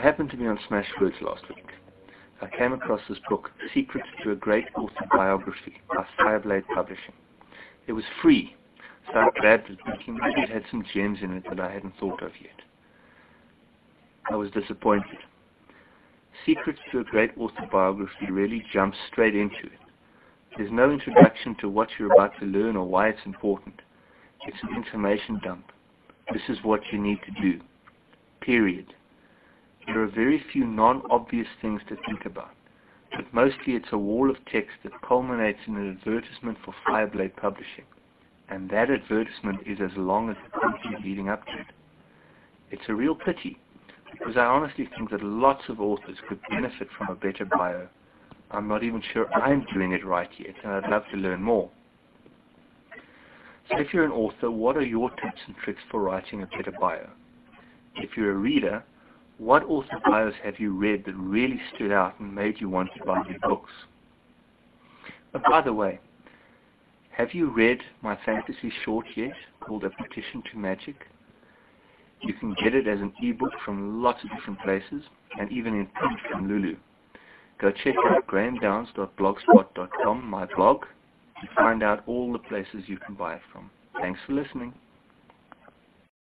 I happened to be on Smashwords last week. I came across this book, Secrets to a Great Author Biography by Fireblade Publishing. It was free, so I grabbed it thinking maybe it had some gems in it that I hadn't thought of yet. I was disappointed. Secrets to a Great Author Biography really jumps straight into it. There's no introduction to what you're about to learn or why it's important. It's an information dump. This is what you need to do. Period. There are very few non-obvious things to think about, but mostly it's a wall of text that culminates in an advertisement for Fireblade Publishing, and that advertisement is as long as the content leading up to it. It's a real pity, because I honestly think that lots of authors could benefit from a better bio. I'm not even sure I'm doing it right yet, and I'd love to learn more. So if you're an author, what are your tips and tricks for writing a better bio? If you're a reader, what author bios have you read that really stood out and made you want to buy their books? By the way, have you read my fantasy short yet called A Petition to Magic? You can get it as an ebook from lots of different places and even in print from Lulu. Go check out grahamdowns.blogspot.com, my blog, to find out all the places you can buy it from. Thanks for listening.